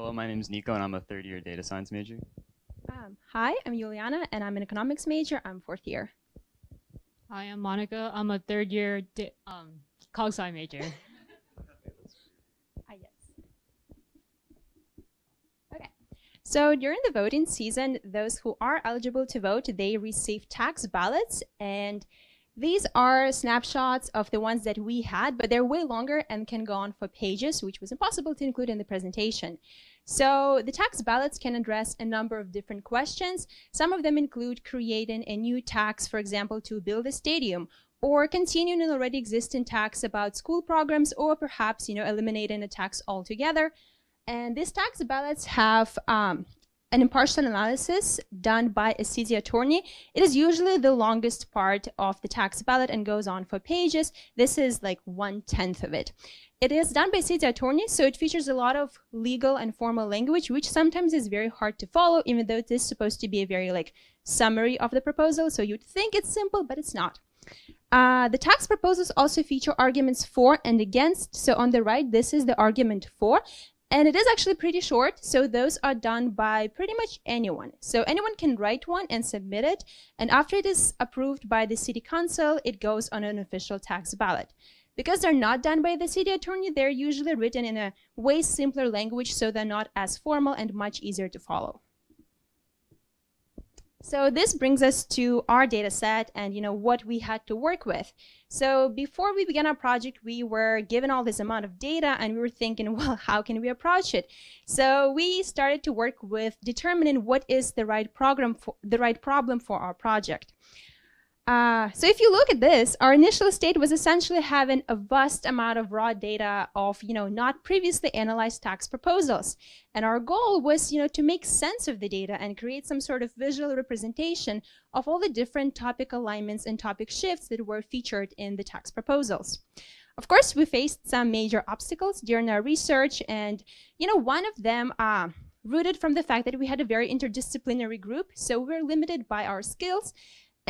Hello, my name is Nico, and I'm a third year data science major. Um, hi, I'm Yuliana, and I'm an economics major. I'm fourth year. Hi, I'm Monica. I'm a third year di- um, cog sci major. Ah, yes. Okay. So during the voting season, those who are eligible to vote, they receive tax ballots and these are snapshots of the ones that we had, but they're way longer and can go on for pages, which was impossible to include in the presentation. So the tax ballots can address a number of different questions. Some of them include creating a new tax, for example, to build a stadium, or continuing an already existing tax about school programs, or perhaps, you know, eliminating a tax altogether. And these tax ballots have um, an impartial analysis done by a city attorney. It is usually the longest part of the tax ballot and goes on for pages. This is like one tenth of it. It is done by city attorney, so it features a lot of legal and formal language, which sometimes is very hard to follow, even though it is supposed to be a very like summary of the proposal. So you'd think it's simple, but it's not. Uh, the tax proposals also feature arguments for and against. So on the right, this is the argument for. And it is actually pretty short, so those are done by pretty much anyone. So anyone can write one and submit it, and after it is approved by the city council, it goes on an official tax ballot. Because they're not done by the city attorney, they're usually written in a way simpler language, so they're not as formal and much easier to follow. So this brings us to our data set and you know what we had to work with. So before we began our project, we were given all this amount of data and we were thinking, well, how can we approach it? So we started to work with determining what is the right program for the right problem for our project. Uh, so if you look at this, our initial state was essentially having a vast amount of raw data of, you know, not previously analyzed tax proposals. And our goal was, you know, to make sense of the data and create some sort of visual representation of all the different topic alignments and topic shifts that were featured in the tax proposals. Of course, we faced some major obstacles during our research, and, you know, one of them uh, rooted from the fact that we had a very interdisciplinary group, so we were limited by our skills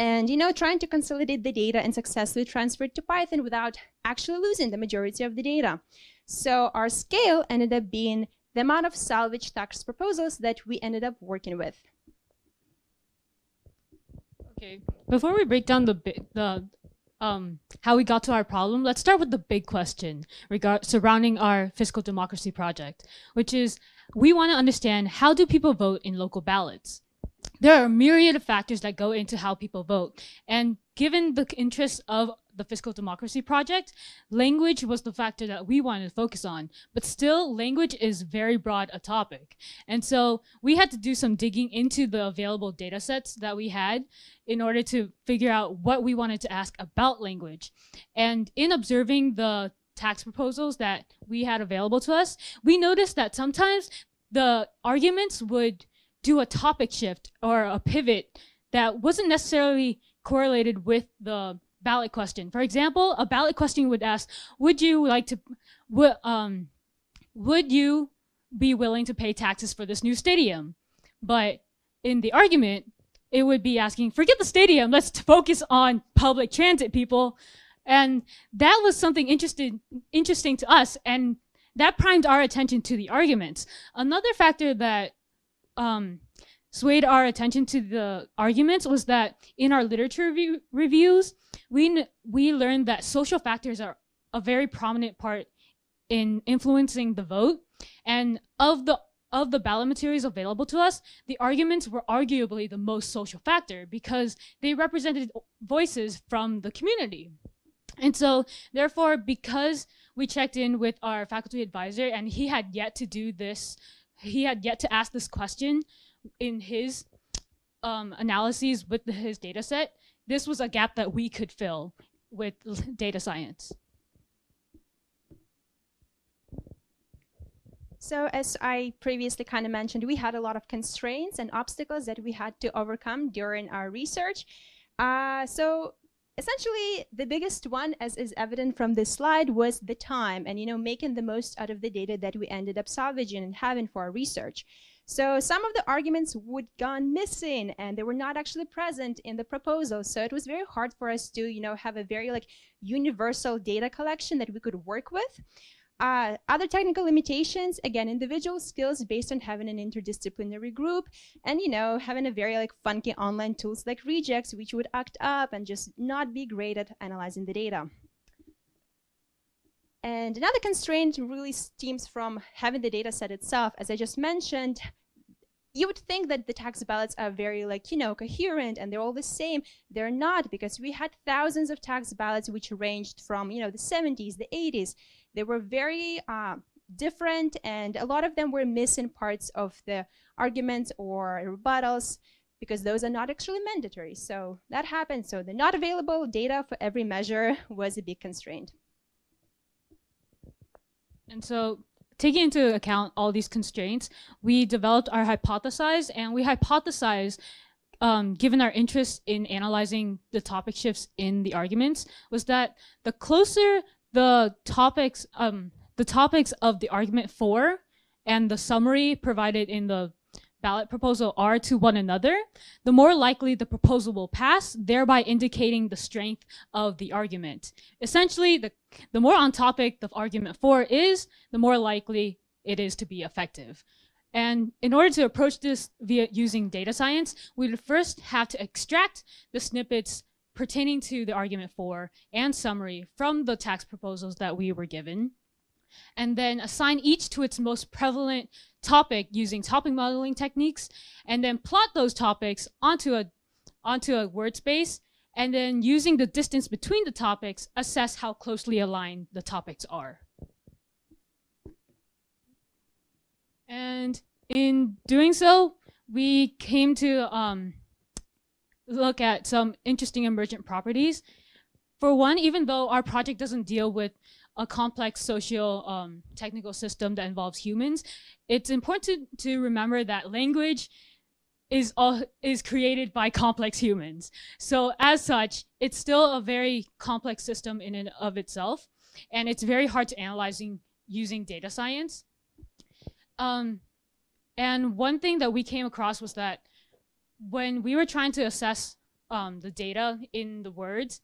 and you know trying to consolidate the data and successfully transfer it to python without actually losing the majority of the data so our scale ended up being the amount of salvage tax proposals that we ended up working with okay before we break down the the um, how we got to our problem, let's start with the big question regard surrounding our fiscal democracy project, which is we want to understand how do people vote in local ballots? There are a myriad of factors that go into how people vote. And given the interests of the Fiscal Democracy Project, language was the factor that we wanted to focus on. But still, language is very broad a topic. And so we had to do some digging into the available data sets that we had in order to figure out what we wanted to ask about language. And in observing the tax proposals that we had available to us, we noticed that sometimes the arguments would do a topic shift or a pivot that wasn't necessarily correlated with the ballot question. For example, a ballot question would ask, would you like to, would, um, would you be willing to pay taxes for this new stadium? But in the argument, it would be asking, forget the stadium, let's focus on public transit, people. And that was something interested, interesting to us, and that primed our attention to the arguments. Another factor that um, swayed our attention to the arguments was that in our literature review reviews, we, we learned that social factors are a very prominent part in influencing the vote. And of the of the ballot materials available to us, the arguments were arguably the most social factor because they represented voices from the community. And so, therefore, because we checked in with our faculty advisor and he had yet to do this he had yet to ask this question in his um, analyses with the, his data set. This was a gap that we could fill with data science. So as I previously kind of mentioned, we had a lot of constraints and obstacles that we had to overcome during our research. Uh, so essentially the biggest one as is evident from this slide was the time and you know making the most out of the data that we ended up salvaging and having for our research. So some of the arguments would gone missing and they were not actually present in the proposal. So it was very hard for us to you know have a very like universal data collection that we could work with Uh, other technical limitations, again, individual skills based on having an interdisciplinary group and, you know, having a very like funky online tools like regex, which would act up and just not be great at analyzing the data. And another constraint really stems from having the data set itself. As I just mentioned, you would think that the tax ballots are very like, you know, coherent and they're all the same. They're not because we had thousands of tax ballots which ranged from, you know, the 70s, the 80s. They were very uh, different and a lot of them were missing parts of the arguments or rebuttals because those are not actually mandatory. So that happened. So the not available data for every measure was a big constraint. And so taking into account all these constraints, we developed our hypothesis and we hypothesized um, given our interest in analyzing the topic shifts in the arguments, was that the closer the topics, um, the topics of the argument for and the summary provided in the ballot proposal are to one another, the more likely the proposal will pass, thereby indicating the strength of the argument. Essentially, the, the more on topic the argument for is, the more likely it is to be effective. And in order to approach this via using data science, we would first have to extract the snippets pertaining to the argument for and summary from the tax proposals that we were given and then assign each to its most prevalent topic using topic modeling techniques, and then plot those topics onto a, onto a word space, and then using the distance between the topics, assess how closely aligned the topics are. And in doing so, we came to um, look at some interesting emergent properties. For one, even though our project doesn't deal with a complex social um, technical system that involves humans, it's important to, remember that language is all is created by complex humans. So as such, it's still a very complex system in and of itself, and it's very hard to analyzing using data science. Um, and one thing that we came across was that when we were trying to assess um, the data in the words,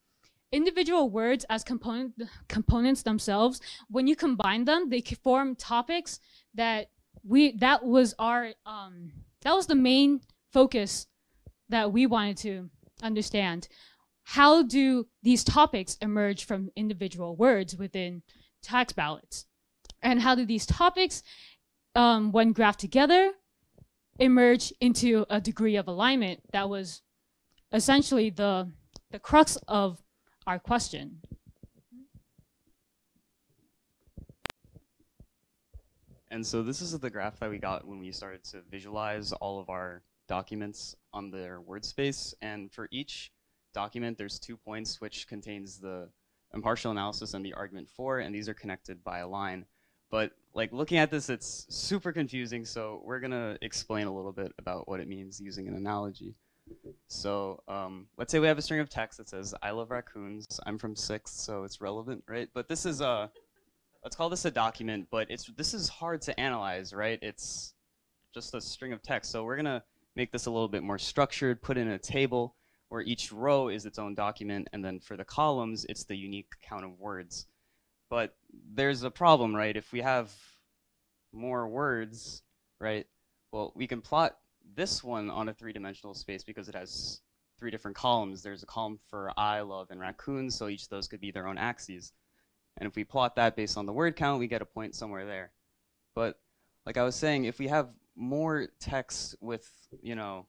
individual words as component components themselves, when you combine them, they form topics that we that was our um, that was the main focus that we wanted to understand. How do these topics emerge from individual words within tax ballots? And how do these topics, um, when graphed together, emerge into a degree of alignment that was essentially the the crux of our question. And so this is the graph that we got when we started to visualize all of our documents on their word space. And for each document, there's two points which contains the impartial analysis and the argument for, and these are connected by a line. But like looking at this, it's super confusing. So we're gonna explain a little bit about what it means using an analogy. So um, let's say we have a string of text that says, I love raccoons. I'm from sixth, so it's relevant, right? But this is a, let's call this a document, but it's this is hard to analyze, right? It's just a string of text. So we're gonna make this a little bit more structured, put in a table where each row is its own document, and then for the columns, it's the unique count of words. But there's a problem, right? If we have more words, right, well, we can plot this one on a three-dimensional space because it has three different columns. There's a column for I, love, and raccoons, so each of those could be their own axes. And if we plot that based on the word count, we get a point somewhere there. But like I was saying, if we have more text with, you know,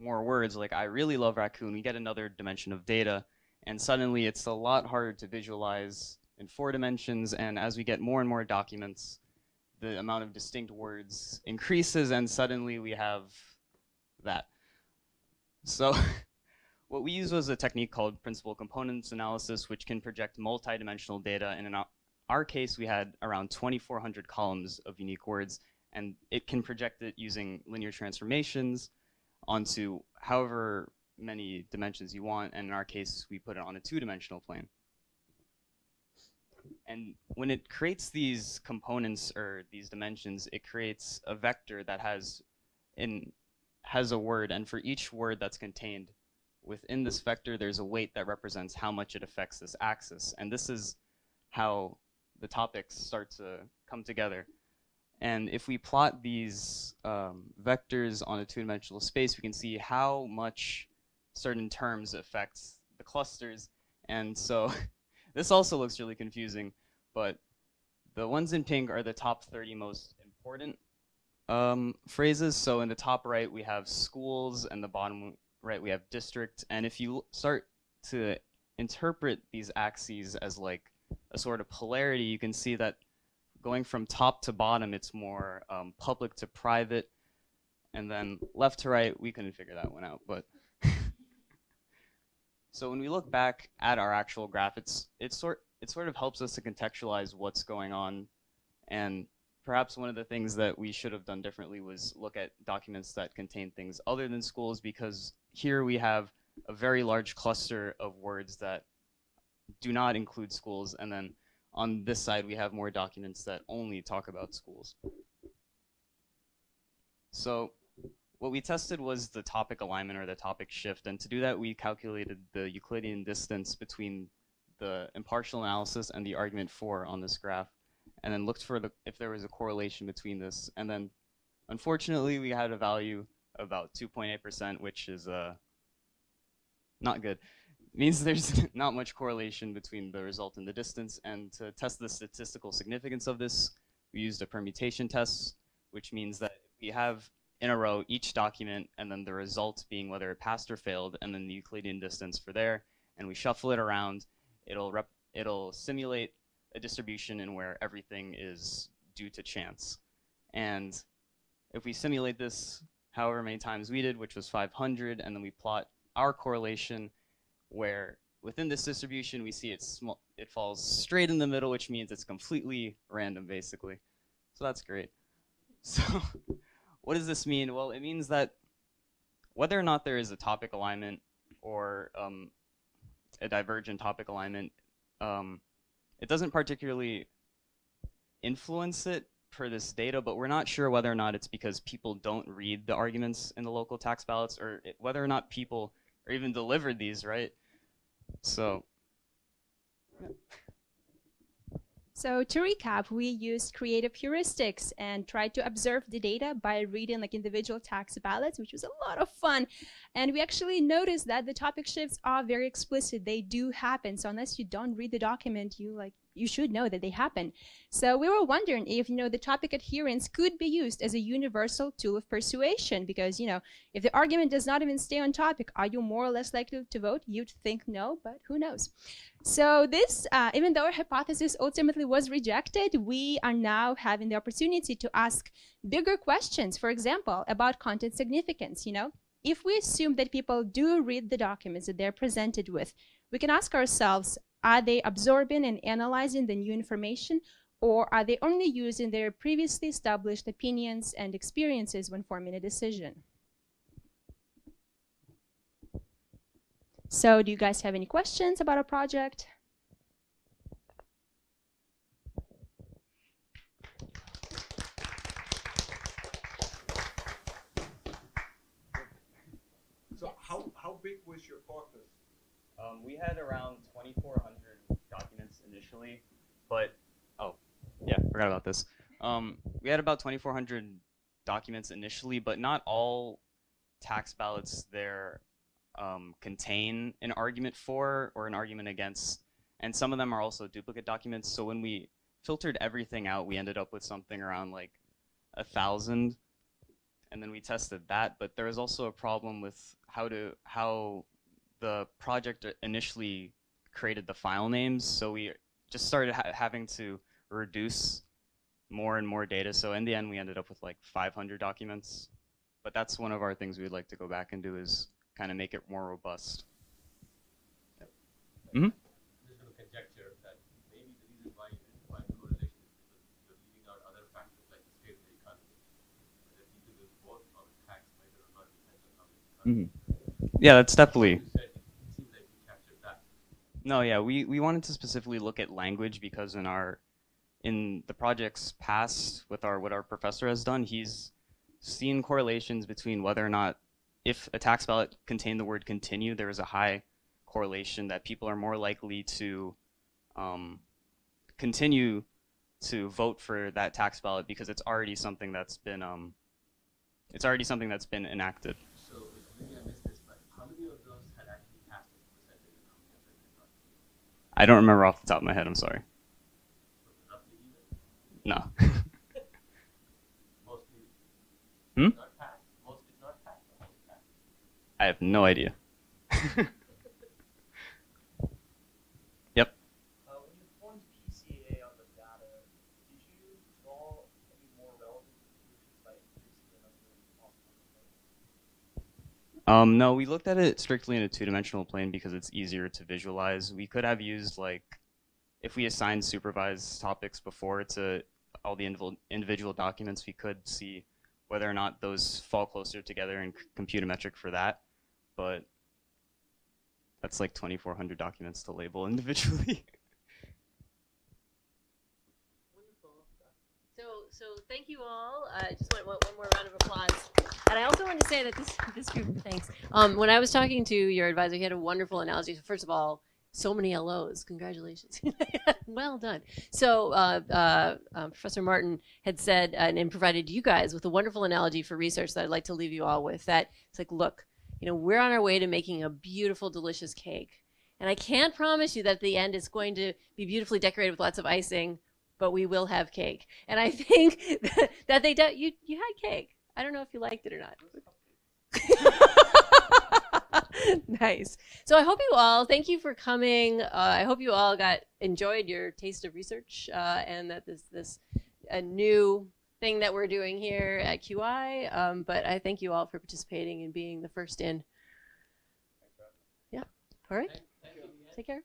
more words, like I really love raccoon, we get another dimension of data, and suddenly it's a lot harder to visualize in four dimensions, and as we get more and more documents, the amount of distinct words increases and suddenly we have that. So what we used was a technique called principal components analysis, which can project multidimensional data. And in our case, we had around 2,400 columns of unique words, and it can project it using linear transformations onto however many dimensions you want. And in our case, we put it on a two-dimensional plane. And when it creates these components or these dimensions, it creates a vector that has in has a word, and for each word that's contained within this vector, there's a weight that represents how much it affects this axis. And this is how the topics start to come together. And if we plot these um, vectors on a two-dimensional space, we can see how much certain terms affect the clusters. And so this also looks really confusing, but the ones in pink are the top 30 most important um, phrases. So in the top right, we have schools, and the bottom right, we have district. And if you start to interpret these axes as like a sort of polarity, you can see that going from top to bottom, it's more um, public to private. And then left to right, we couldn't figure that one out. But so when we look back at our actual graph, it's, it's sort, it sort of helps us to contextualize what's going on. And perhaps one of the things that we should have done differently was look at documents that contain things other than schools because here we have a very large cluster of words that do not include schools. And then on this side, we have more documents that only talk about schools. So what we tested was the topic alignment or the topic shift. And to do that, we calculated the Euclidean distance between the impartial analysis and the argument for on this graph, and then looked for the, if there was a correlation between this. And then unfortunately, we had a value about 2.8%, which is uh, not good. It means there's not much correlation between the result and the distance. And to test the statistical significance of this, we used a permutation test, which means that we have in a row each document and then the result being whether it passed or failed and then the Euclidean distance for there. And we shuffle it around. It'll rep it'll simulate a distribution in where everything is due to chance. And if we simulate this however many times we did which was 500 and then we plot our correlation where within this distribution we see it's small it falls straight in the middle which means it's completely random basically. So that's great. So what does this mean? Well, it means that whether or not there is a topic alignment or um, a divergent topic alignment, um, it doesn't particularly influence it for this data, but we're not sure whether or not it's because people don't read the arguments in the local tax ballots or it, whether or not people are even delivered these, right? So. Yeah. So to recap, we used creative heuristics and tried to observe the data by reading like individual tax ballots, which was a lot of fun. And we actually noticed that the topic shifts are very explicit. They do happen. So unless you don't read the document, you like you should know that they happen. So we were wondering if, you know, the topic adherence could be used as a universal tool of persuasion because, you know, if the argument does not even stay on topic, are you more or less likely to vote? You'd think no, but who knows? So this, uh, even though our hypothesis ultimately was rejected, we are now having the opportunity to ask bigger questions, for example, about content significance, you know? If we assume that people do read the documents that they're presented with, we can ask ourselves, are they absorbing and analyzing the new information, or are they only using their previously established opinions and experiences when forming a decision? So do you guys have any questions about our project? So how, how big was your corpus? Um, we had around 2,400 documents initially, but oh, yeah, forgot about this. Um, we had about 2,400 documents initially, but not all tax ballots there um, contain an argument for or an argument against, and some of them are also duplicate documents. So when we filtered everything out, we ended up with something around like a thousand, and then we tested that. But there was also a problem with how to how the project initially created the file names, so we just started ha having to reduce more and more data. So in the end, we ended up with like 500 documents. But that's one of our things we'd like to go back and do is kind of make it more robust. Yep. Mm -hmm. I'm just going to conjecture that maybe the reason why you find correlation is because you're leaving out other factors like the state of the economy. Whether people live both on tax whether or not depends on how the economy. Mm -hmm. Yeah, that's definitely. No, yeah, we, we wanted to specifically look at language because in our in the project's past with our what our professor has done, he's seen correlations between whether or not if a tax ballot contained the word continue, there is a high correlation that people are more likely to um, continue to vote for that tax ballot because it's already something that's been um, it's already something that's been enacted. So maybe I missed this, but how many of those had actually passed as a percentage and how many of them did not? I don't remember off the top of my head. I'm sorry. So roughly even? No. Hmm? not passed. Most did not pass. or most passed. I have no idea. yep. Uh, when you formed PCA on the data, did you draw any more relevant conclusions by increasing the number of possible Um, no, we looked at it strictly in a two-dimensional plane because it's easier to visualize. We could have used like, if we assigned supervised topics before to all the individual documents, we could see whether or not those fall closer together and compute a metric for that. But that's like 2,400 documents to label individually. Wonderful. So, so thank you all. I just want one, more round of applause. And I also want to say that this this group, thanks. Um, when I was talking to your advisor, he had a wonderful analogy. First of all, so many LOs. Congratulations. well done. So uh, uh, uh, Professor Martin had said uh, and provided you guys with a wonderful analogy for research that I'd like to leave you all with. That it's like, look, you know, we're on our way to making a beautiful, delicious cake. And I can't promise you that at the end it's going to be beautifully decorated with lots of icing, but we will have cake. And I think that, that they do, you you had cake. I don't know if you liked it or not. nice. So I hope you all. Thank you for coming. Uh, I hope you all got enjoyed your taste of research, uh, and that this this a new thing that we're doing here at QI. Um, but I thank you all for participating and being the first in. Yeah. All right. Take care.